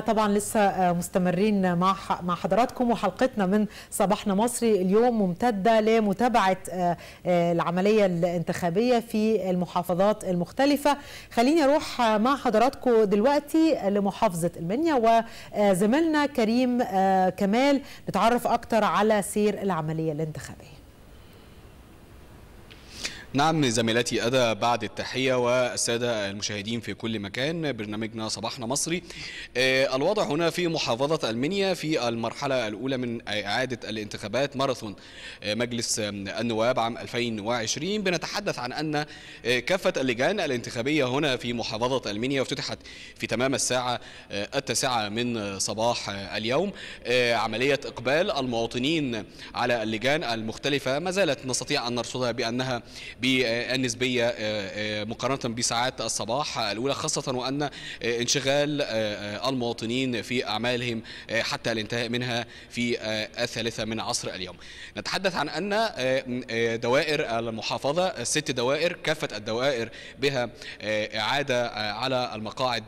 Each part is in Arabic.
طبعا لسه مستمرين مع مع حضراتكم وحلقتنا من صباحنا مصري اليوم ممتدة لمتابعة العملية الانتخابية في المحافظات المختلفة. خليني أروح مع حضراتكم دلوقتي لمحافظة المنيا وزميلنا كريم كمال نتعرف أكتر على سير العملية الانتخابية. نعم زميلتي أدا بعد التحية والسادة المشاهدين في كل مكان. برنامجنا صباحنا مصري. الوضع هنا في محافظة المنيا في المرحلة الأولى من إعادة الانتخابات ماراثون مجلس النواب عام 2020 بنتحدث عن أن كافة اللجان الانتخابية هنا في محافظة المنيا افتتحت في تمام الساعة التاسعة من صباح اليوم. عملية إقبال المواطنين على اللجان المختلفة ما زالت نستطيع أن نرصدها بأنها بالنسبية مقارنة بساعات الصباح الأولى خاصة وأن انشغال المواطنين في أعمالهم حتى الانتهاء منها في الثالثة من عصر اليوم. نتحدث عن أن دوائر المحافظة ست دوائر كافة الدوائر بها إعادة على المقاعد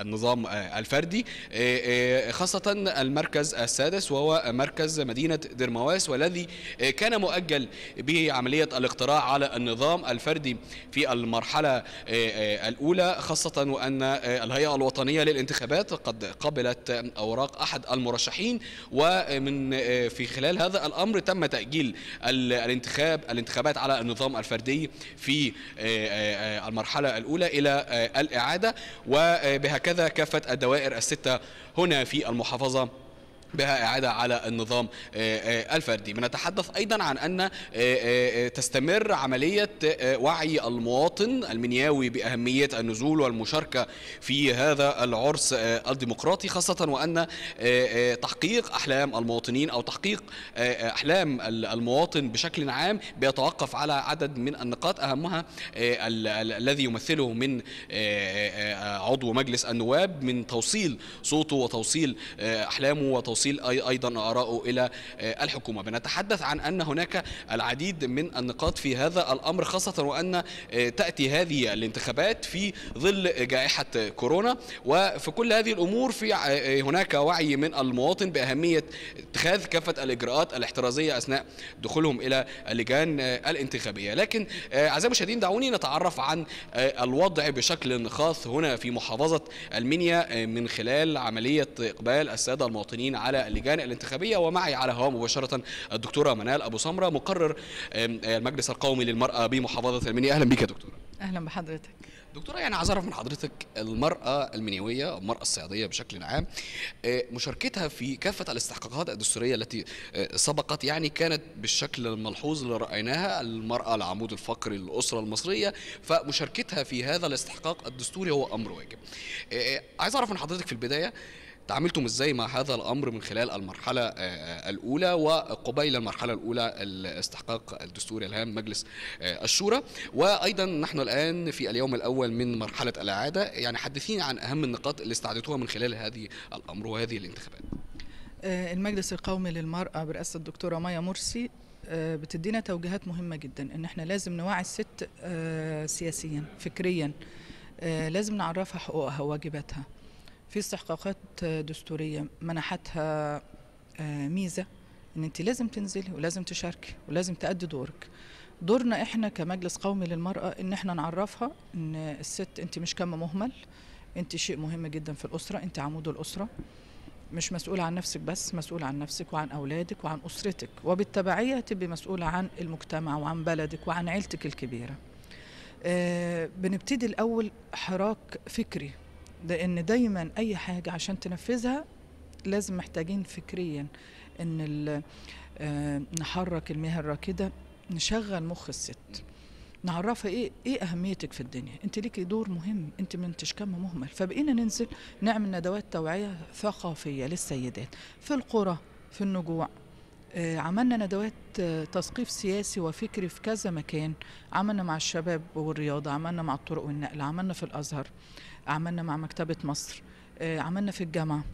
النظام الفردي. خاصة المركز السادس وهو مركز مدينة درمواس والذي كان مؤجل بعملية الاقتراع على النظام الفردي في المرحلة الأولى خاصة وأن الهيئة الوطنية للانتخابات قد قبلت أوراق أحد المرشحين ومن في خلال هذا الأمر تم تأجيل الانتخاب الانتخابات على النظام الفردي في المرحلة الأولى إلى الإعادة. وبهكذا كافة الدوائر الستة هنا في المحافظة. بها إعادة على النظام الفردي. بنتحدث أيضا عن أن تستمر عملية وعي المواطن المنياوي بأهمية النزول والمشاركة في هذا العرس الديمقراطي خاصة وأن تحقيق أحلام المواطنين أو تحقيق أحلام المواطن بشكل عام بيتوقف على عدد من النقاط. أهمها الذي يمثله من عضو مجلس النواب من توصيل صوته وتوصيل أحلامه وتوصيل توصيل أيضا آراءه إلى الحكومة. بنتحدث عن أن هناك العديد من النقاط في هذا الأمر خاصة وأن تأتي هذه الانتخابات في ظل جائحة كورونا. وفي كل هذه الأمور في هناك وعي من المواطن بأهمية اتخاذ كافة الإجراءات الاحترازية أثناء دخولهم إلى اللجان الانتخابية. لكن أعزائي المشاهدين دعوني نتعرف عن الوضع بشكل خاص هنا في محافظة المنيا من خلال عملية إقبال السادة المواطنين على على اللجان الانتخابية ومعي على هواء مباشرة الدكتورة منال أبو سمرة مقرر المجلس القومي للمرأة بمحافظة المنيا. أهلا بك يا دكتوره أهلا بحضرتك. دكتورة يعني عايز اعرف من حضرتك المرأة المنيوية المرأة الصعيديه بشكل عام مشاركتها في كافة الاستحقاقات الدستورية التي سبقت يعني كانت بالشكل الملحوظ اللي رأيناها المرأة العمود الفقري للأسرة المصرية فمشاركتها في هذا الاستحقاق الدستوري هو أمر واجب. عايز أعرف من حضرتك في البداية تعاملتم إزاي مع هذا الامر من خلال المرحلة الاولى وقبيل المرحلة الاولى الاستحقاق الدستوري الهام مجلس الشورى. وأيضا نحن الان في اليوم الأول من مرحلة الاعاده يعني حدثينا عن اهم النقاط اللي استعدتوها من خلال هذه الامر وهذه الانتخابات. المجلس القومي للمرأة برئاسة الدكتورة مايا مرسي بتدينا توجيهات مهمة جدا إن إحنا لازم نوعي الست سياسيا فكريا لازم نعرفها حقوقها وواجباتها. في استحقاقات دستورية منحتها ميزة إن أنت لازم تنزلي ولازم تشاركي ولازم تأدي دورك. دورنا إحنا كمجلس قومي للمرأة إن إحنا نعرفها إن الست أنت مش كم مهمل أنت شيء مهم جدا في الأسرة أنت عمود الأسرة. مش مسؤولة عن نفسك بس مسؤولة عن نفسك وعن أولادك وعن أسرتك. وبالتبعية تبقي مسؤولة عن المجتمع وعن بلدك وعن عيلتك الكبيرة. آه بنبتدي الأول حراك فكري. لأن دايما أي حاجة عشان تنفذها لازم محتاجين فكريا إن آه نحرك المياه الراكدة نشغل مخ الست. نعرفها إيه إيه أهميتك في الدنيا؟ أنت ليكي دور مهم أنت ما انتش كم مهمل فبقينا ننزل نعمل ندوات توعية ثقافية للسيدات. في القرى في النجوع. آه عملنا ندوات آه تثقيف سياسي وفكري في كذا مكان. عملنا مع الشباب والرياضة عملنا مع الطرق والنقل عملنا في الأزهر. عملنا مع مكتبة مصر عملنا في الجامعة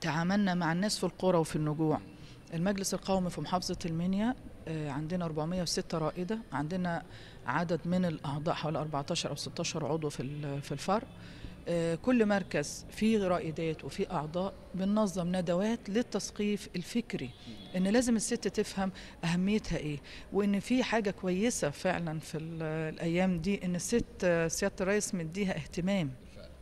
تعاملنا مع الناس في القرى وفي النجوع. المجلس القومي في محافظة المنيا عندنا 406 رائدة عندنا عدد من الأعضاء حوالي 14 أو 16 عضو في آه، كل مركز فيه رائدات وفيه أعضاء بننظم ندوات للتثقيف الفكري إن لازم الست تفهم أهميتها إيه. وإن في حاجة كويسة فعلا في ال- الأيام دي إن الست آه، سيادة الرئيس مديها اهتمام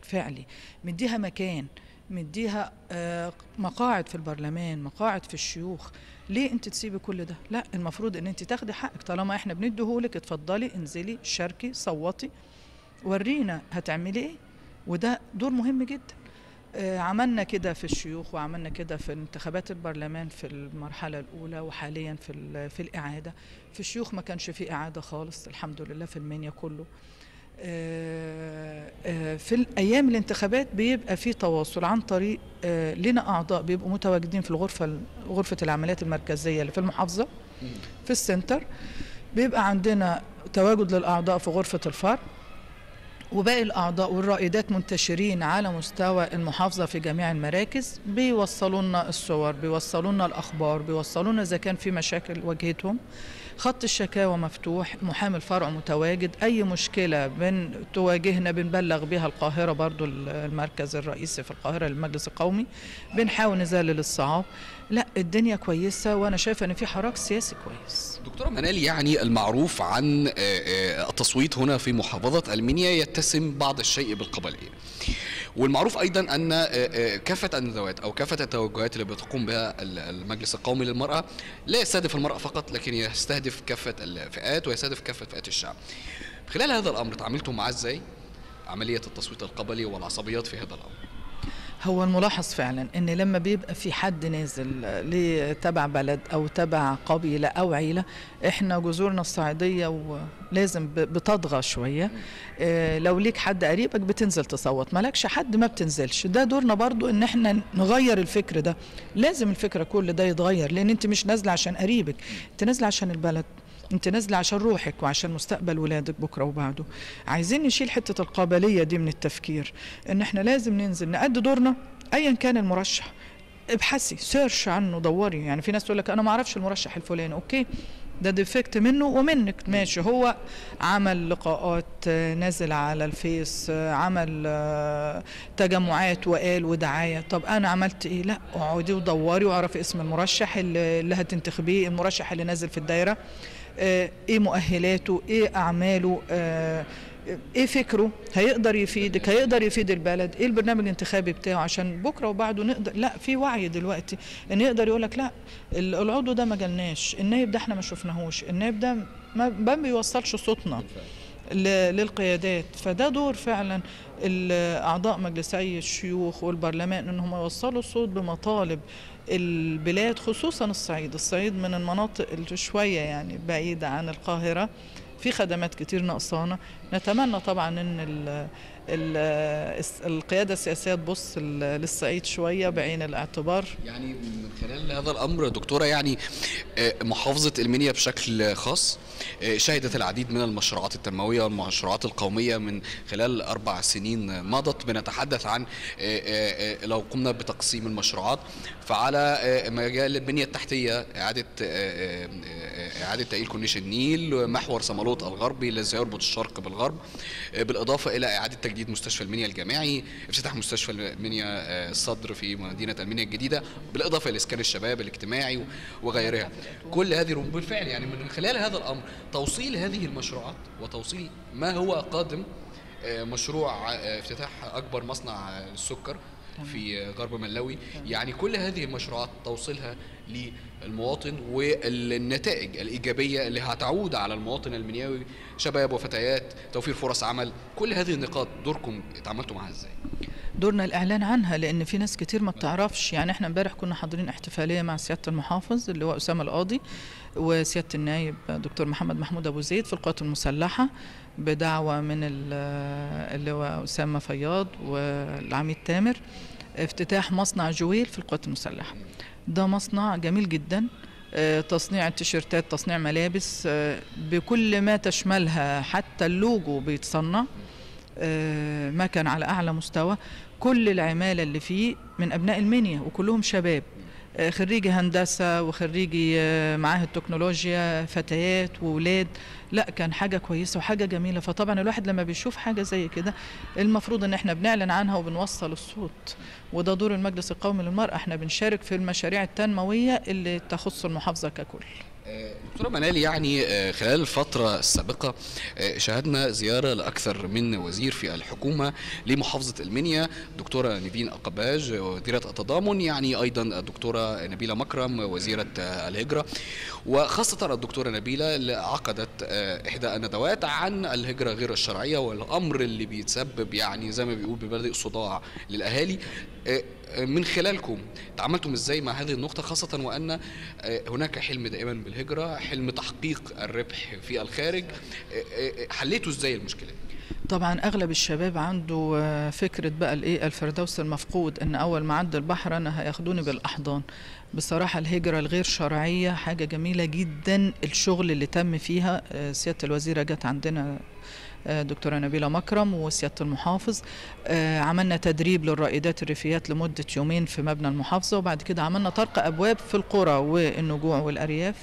فعلي مديها مكان مديها آه، مقاعد في البرلمان مقاعد في الشيوخ. ليه أنت تسيبي كل ده؟ لا المفروض إن أنت تاخدي حقك. طالما إحنا بنديهولك اتفضلي انزلي شاركي صوتي ورينا هتعملي إيه. وده دور مهم جدا. آه، عملنا كده في الشيوخ وعملنا كده في انتخابات البرلمان في المرحلة الأولى وحاليا في في الإعادة. في الشيوخ ما كانش في إعادة خالص الحمد لله في المنيا كله. آه، آه، في الأيام الانتخابات بيبقى في تواصل عن طريق لنا أعضاء بيبقوا متواجدين في الغرفة غرفة العمليات المركزية اللي في المحافظة في السنتر. بيبقى عندنا تواجد للأعضاء في غرفة الفرع وباقي الأعضاء والرائدات منتشرين على مستوى المحافظة في جميع المراكز بيوصلوا لنا الصور بيوصلوا لنا الأخبار بيوصلوا لنا إذا كان في مشاكل واجهتهم. خط الشكاوى مفتوح محامي الفرع متواجد أي مشكلة بن تواجهنا بنبلغ بها القاهرة برضو المركز الرئيسي في القاهرة للمجلس القومي بنحاول نذلل الصعاب لا الدنيا كويسة وأنا شايفة إن في حراك سياسي كويس. دكتورة منال يعني المعروف عن آه، آه، التصويت هنا في محافظة المنيا يتسم بعض الشيء بالقبلية والمعروف أيضا أن آه، آه، كافة الندوات أو كافة التوجهات اللي بتقوم بها ال- المجلس القومي للمرأة لا يستهدف المرأة فقط لكن يستهدف كافة الفئات ويستهدف كافة فئات الشعب. خلال هذا الأمر تعاملتم معاه إزاي؟ عملية التصويت القبلي والعصبيات في هذا الأمر. هو الملاحظ فعلا إن لما بيبقى في حد نازل لتبع بلد أو تبع قبيلة أو عيلة إحنا جذورنا الصعيدية ولازم ب- بتطغى شوية. آه لو ليك حد قريبك بتنزل تصوت مالكش حد ما بتنزلش. ده دورنا برضو إن إحنا نغير الفكر ده. لازم الفكرة كل ده يتغير لأن أنت مش نازلة عشان قريبك أنت نازلة عشان البلد. انت نازله عشان روحك وعشان مستقبل ولادك بكرة وبعده. عايزين نشيل حتة القابلية دي من التفكير إن إحنا لازم ننزل نأدي دورنا ايا كان المرشح. ابحثي search عنه دوري. يعني في ناس تقول لك أنا ما أعرفش المرشح الفلاني. okay ده defect منه ومنك. ماشي هو عمل لقاءات نزل على الفيس عمل تجمعات وقال ودعاية. طب أنا عملت إيه؟ لا اقعدي ودوري واعرفي اسم المرشح اللي هتنتخبيه المرشح اللي نازل في الدايرة. إيه مؤهلاته إيه أعماله آه، إيه فكره؟ هيقدر يفيدك هيقدر يفيد البلد. إيه البرنامج الانتخابي بتاعه؟ عشان بكرة وبعده نقدر لا في وعي دلوقتي إن يقدر يقول لك لا ال- العضو ده ما جالناش النايب ده إحنا ما شفناهوش النايب ده ما بيوصلش صوتنا للقيادات. فده دور فعلا أعضاء مجلسي الشيوخ والبرلمان انهم يوصلوا الصوت بمطالب البلاد خصوصا الصعيد. الصعيد من المناطق اللي شوية يعني بعيدة عن القاهرة. في خدمات كتير ناقصانا. نتمنى طبعا إن ال ال القيادة السياسية تبص للصعيد شوية بعين الاعتبار. يعني من خلال هذا الأمر دكتورة يعني آه، محافظة المنيا بشكل خاص آه، شهدت العديد من المشروعات التنموية والمشروعات القومية من خلال أربع سنين مضت. بنتحدث عن آه، لو قمنا بتقسيم المشروعات فعلى مجال آه، آه، آه، إعادة تأهيل كورنيش النيل محور صمالوط الغربي الذي يربط الشرق بالغرب آه، بالإضافة إلى تجديد مستشفى المنيا الجامعي افتتاح مستشفى المنيا آه، الصدر في مدينة المنيا الجديدة بالإضافة إلى اسكان الشباب الاجتماعي وغيرها. كل هذه بالفعل يعني من خلال هذا الأمر توصيل هذه المشروعات وتوصيل ما هو قادم آه، مشروع آه، افتتاح أكبر مصنع آه، للسكر في غرب ملاوي. يعني كل هذه المشروعات توصيلها للمواطن والنتائج الإيجابية اللي هتعود على المواطن المنياوي. شباب وفتيات توفير فرص عمل كل هذه النقاط دوركم اتعاملتوا معاها إزاي؟ دورنا الإعلان عنها لأن في ناس كتير ما بتعرفش. يعني إحنا امبارح كنا حاضرين احتفالية مع سيادة المحافظ اللي هو أسامة القاضي وسيادة النايب دكتور محمد محمود أبو زيد في القوات المسلحة بدعوة من ال- اللي هو أسامة فياض والعميد تامر افتتاح مصنع جويل في القوات المسلحة. ده مصنع جميل جدا آه، تصنيع التيشيرتات تصنيع ملابس آه، بكل ما تشملها حتى اللوجو بيتصنع. آه، مكن على أعلى مستوى. كل العمالة اللي فيه من أبناء المنيا وكلهم شباب. آه، خريجي هندسة وخريجي آه، معاهد تكنولوجيا فتيات وولاد. لا كان حاجة كويسة وحاجة جميلة. فطبعا الواحد لما بيشوف حاجة زي كده المفروض إن إحنا بنعلن عنها وبنوصل الصوت. وده دور المجلس القومي للمرأة. إحنا بنشارك في المشاريع التنموية اللي تخص المحافظة ككل. دكتورة منال يعني آه، خلال الفترة السابقة آه، شاهدنا زيارة لأكثر من وزير في الحكومة لمحافظة المنيا دكتورة نيفين القباج وزيرة التضامن يعني أيضا الدكتورة نبيلة مكرم وزيرة آه، الهجرة. وخاصة الدكتورة نبيلة اللي عقدت آه، إحدى الندوات عن الهجرة غير الشرعية والأمر اللي بيتسبب يعني زي ما بيقول ببلدي صداع للأهالي. آه، من خلالكم تعاملتم إزاي مع هذه النقطة خاصة وأن آه، هناك حلم دائما بالهجرة حلم تحقيق الربح في الخارج. آه، آه، حليتوا إزاي المشكلة؟ طبعا أغلب الشباب عنده فكرة بقى الإيه؟ الفردوس المفقود إن أول ما عدى البحر أنا هياخدوني بالأحضان. بصراحة الهجرة الغير شرعية حاجة جميلة جدا. الشغل اللي تم فيها سيادة الوزيرة جت عندنا دكتورة نبيلة مكرم وسيادة المحافظ. آه، عملنا تدريب للرائدات الريفيات لمدة يومين في مبنى المحافظة وبعد كده عملنا طرق أبواب في القرى والنجوع والأرياف.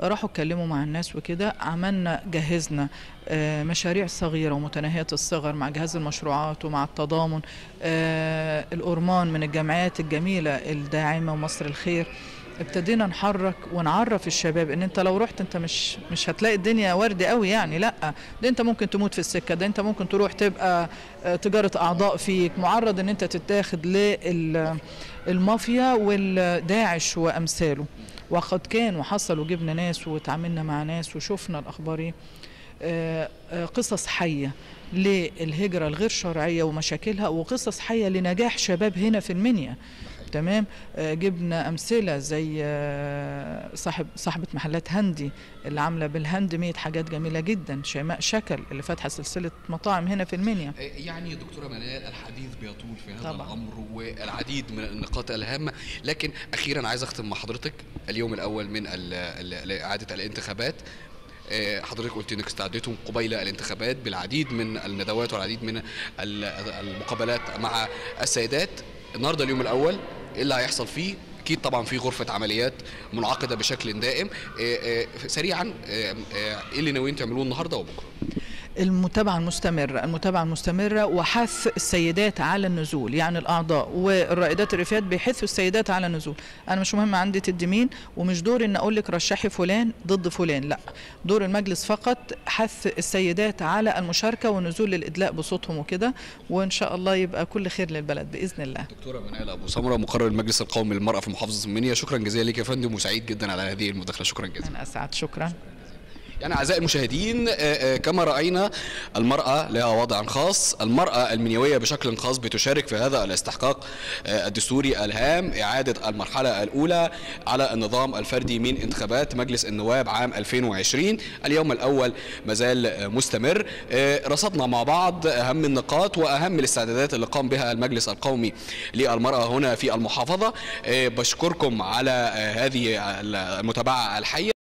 راحوا اتكلموا مع الناس وكده عملنا جهزنا آه، مشاريع صغيرة ومتناهية الصغر مع جهاز المشروعات ومع التضامن. آه، الأورمان من الجمعيات الجميلة الداعمة ومصر الخير. ابتدينا نحرك ونعرف الشباب إن أنت لو رحت أنت مش مش هتلاقي الدنيا وردي قوي يعني لأ ده أنت ممكن تموت في السكة ده أنت ممكن تروح تبقى آه، تجارة أعضاء فيك معرض إن أنت تتاخد للمافيا والداعش وأمثاله. وقد كان وحصل وجبنا ناس وتعاملنا مع ناس وشفنا الأخبار إيه آه، آه، قصص حية للهجرة الغير شرعية ومشاكلها وقصص حية لنجاح شباب هنا في المنيا. تمام. آه، جبنا أمثلة زي آه، صاحب صاحبة محلات هندي اللي عاملة بال hand made حاجات جميلة جدا شيماء شكل اللي فاتحة سلسلة مطاعم هنا في المنيا. آه، يعني دكتورة منال الحديث بيطول في هذا طبعاً. الأمر والعديد من النقاط الهامة. لكن أخيرا عايز أختم مع حضرتك اليوم الأول من إعادة الانتخابات. حضرتك قلت إنك استعديتم قبيل الانتخابات بالعديد من الندوات والعديد من ال- المقابلات مع السيدات. النهارده اليوم الأول إيه اللي هيحصل فيه؟ أكيد طبعا في غرفة عمليات منعقدة بشكل دائم. آه، آه، سريعا آه، إيه اللي ناويين تعملوه النهارده وبكرة؟ المتابعة المستمرة المتابعة المستمرة وحث السيدات على النزول يعني الأعضاء والرائدات الريفيات بيحثوا السيدات على النزول. أنا مش مهم عندي تدي مين ومش دوري إن أقول لك رشحي فلان ضد فلان لأ. دور المجلس فقط حث السيدات على المشاركة والنزول للإدلاء بصوتهم وكده وإن شاء الله يبقى كل خير للبلد بإذن الله. دكتورة منال أبو سمرة مقرر المجلس القومي للمرأة في محافظة المنيا شكرا جزيلا لك يا فندم وسعيد جدا على هذه المداخلة. شكرا جزيلا. أنا أسعد. شكرا. يعني أعزائي المشاهدين آه، آه، كما رأينا المرأة لها وضع خاص المرأة المنيوية بشكل خاص بتشارك في هذا الاستحقاق آه، الدستوري الهام إعادة المرحلة الأولى على النظام الفردي من انتخابات مجلس النواب عام 2020 اليوم الأول مازال مستمر. رصدنا مع بعض أهم النقاط وأهم الاستعدادات اللي قام بها المجلس القومي للمرأة هنا في المحافظة. آه، بشكركم على هذه المتابعة الحية.